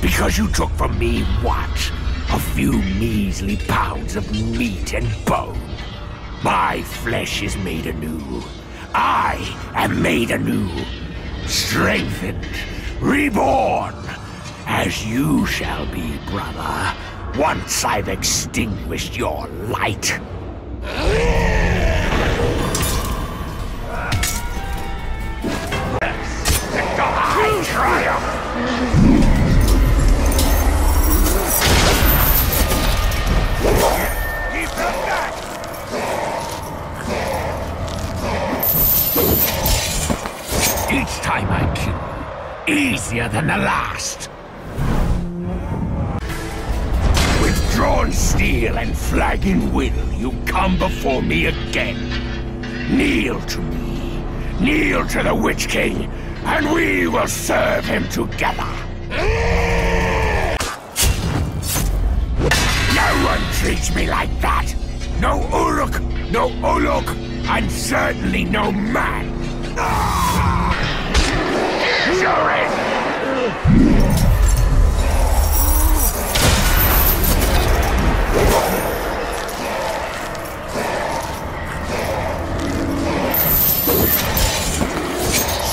Because you took from me what? A few measly pounds of meat and bone. My flesh is made anew. I am made anew. Strengthened. Reborn. As you shall be, brother. Once I've extinguished your light. Triumph! Time I kill, easier than the last. With drawn steel and flagging will, you come before me again. Kneel to me, kneel to the Witch King, and we will serve him together. No one treats me like that. No Uruk, no Olog, and certainly no man.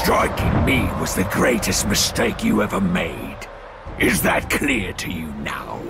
Striking me was the greatest mistake you ever made. Is that clear to you now?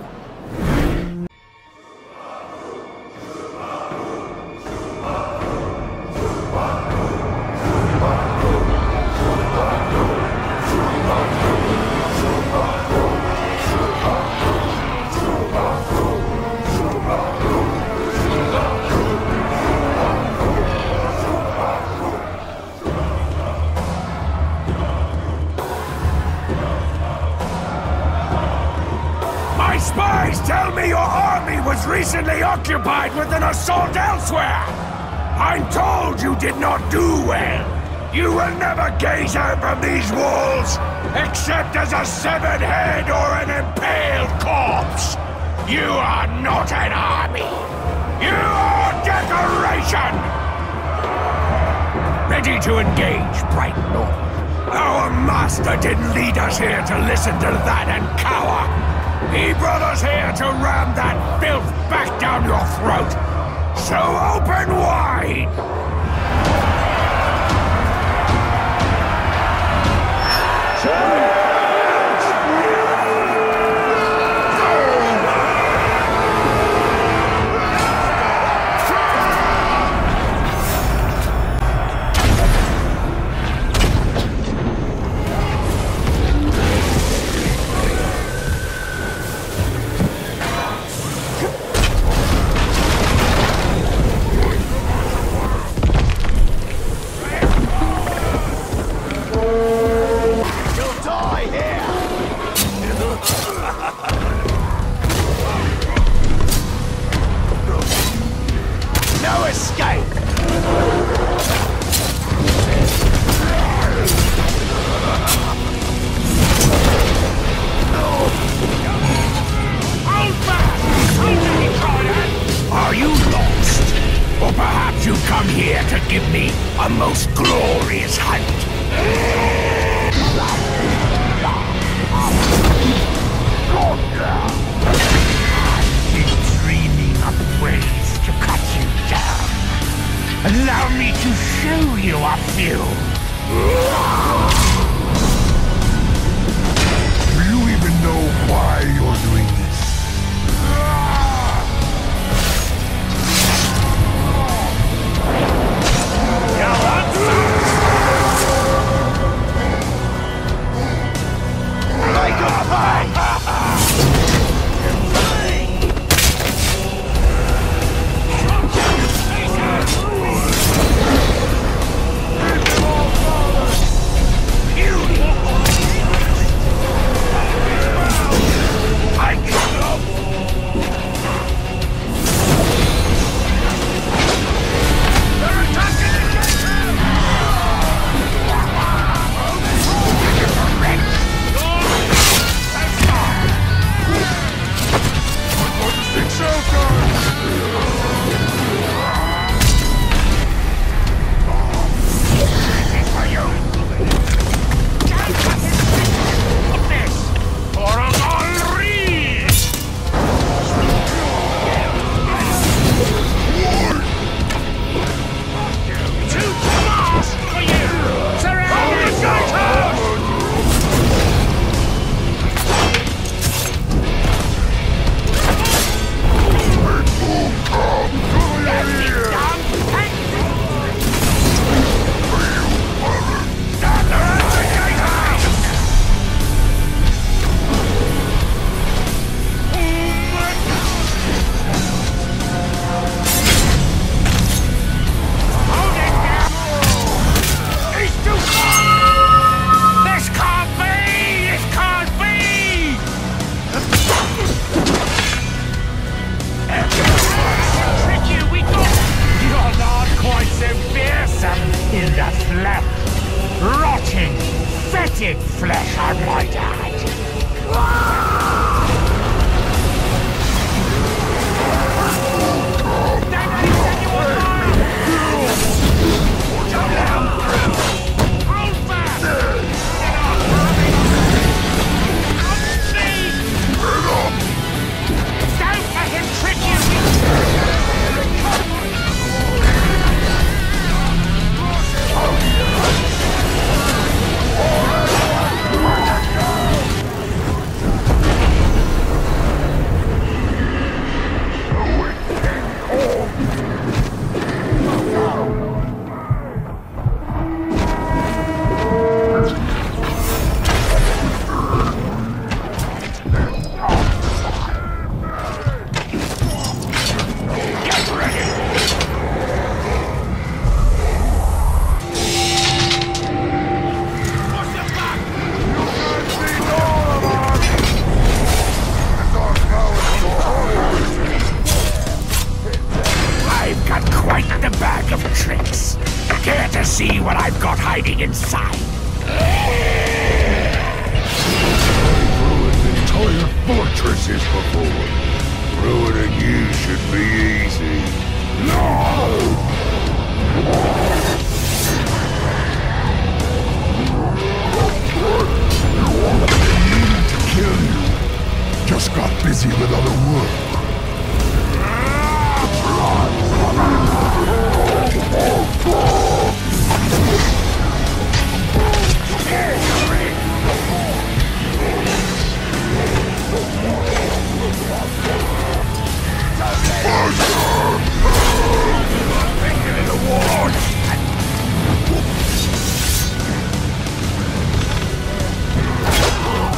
Was recently occupied with an assault elsewhere. I'm told you did not do well. You will never gaze out from these walls, except as a severed head or an impaled corpse. You are not an army. You are decoration. Ready to engage, Bright North. Our master didn't lead us here to listen to that and cower. He brought us here to ram that filth back down your throat. So open wide. You'll Allow me to show you a few. Do you even know why you're doing this? Make a inside?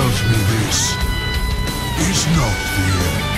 tells me this is not the end.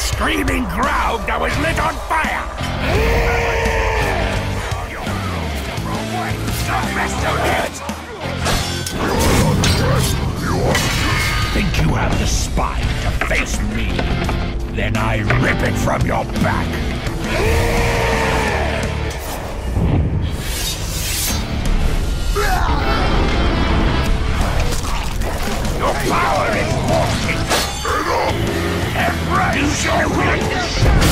Screaming crowd that was lit on fire. Think you have the spine to face me? Then I rip it from your back. Your power is walking. Embrace your weakness.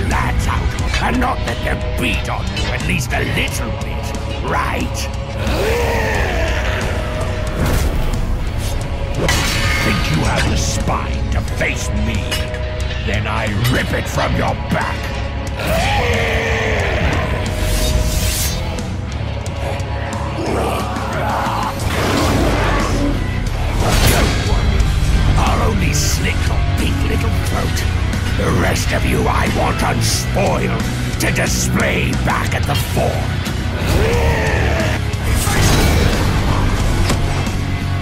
My lads out and not let them beat on you at least a little bit, right? Think you have the spine to face me? Then I rip it from your back. Don't worry. I'll only slit your big little throat. The rest of you I want unspoiled to display back at the fort.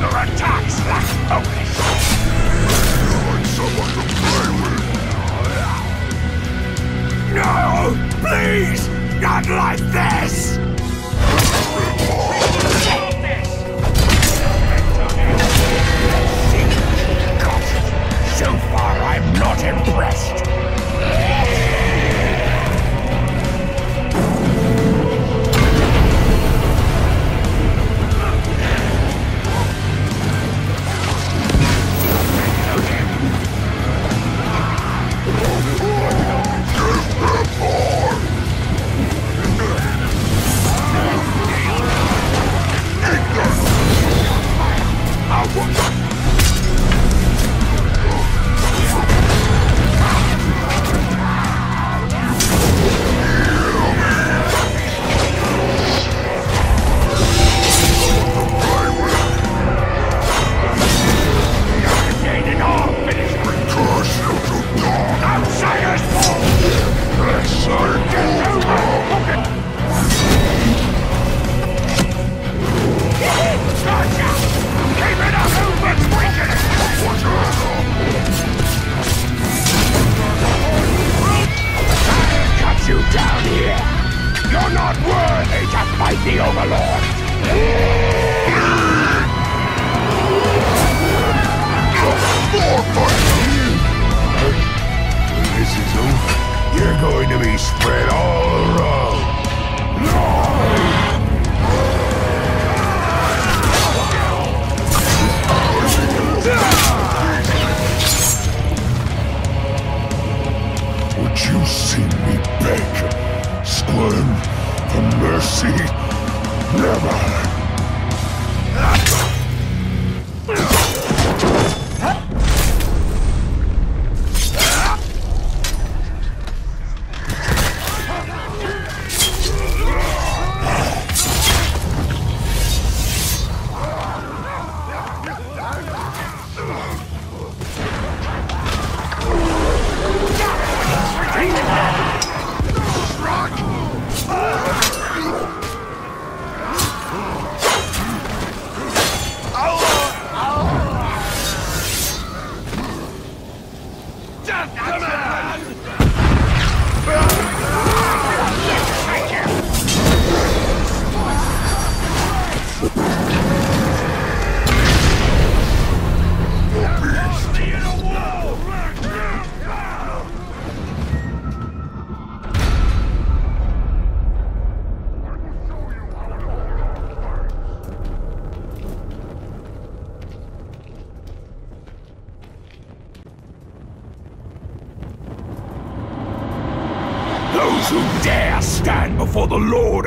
Your attacks lack focus. Like someone to play with! No! Please! Not like this! Not impressed.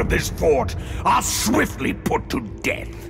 this fort are swiftly put to death.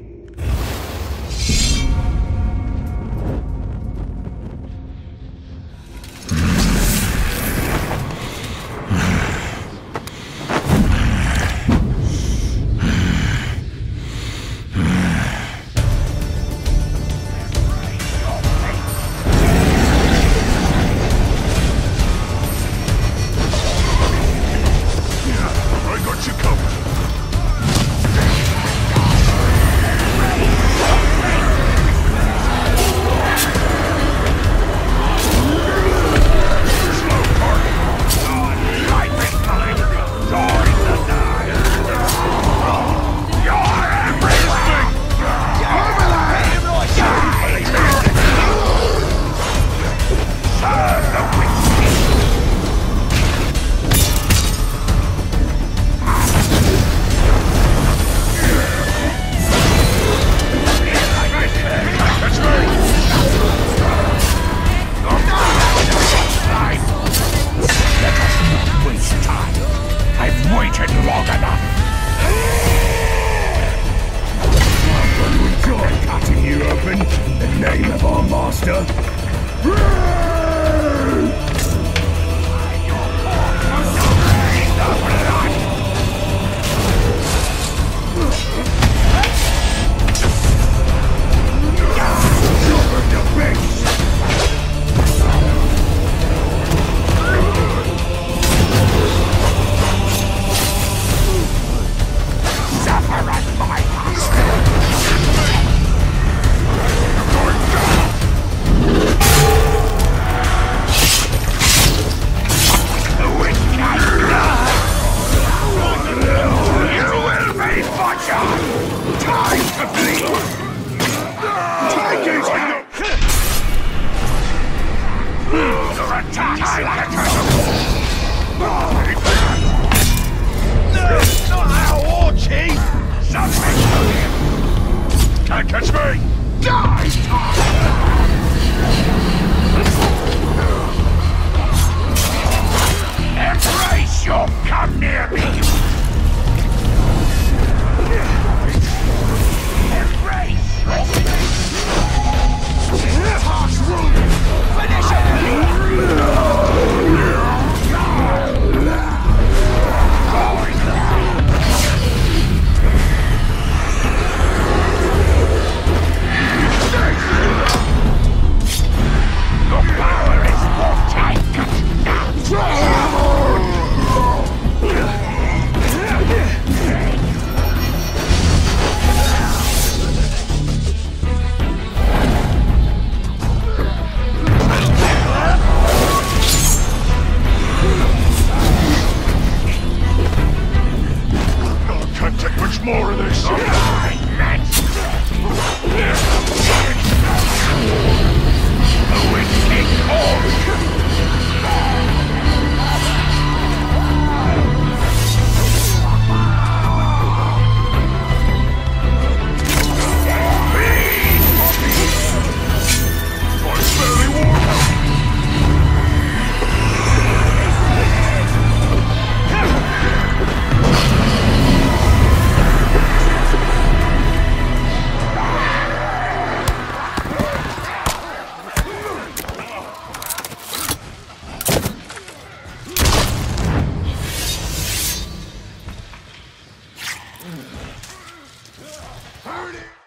Mm. Hurt it!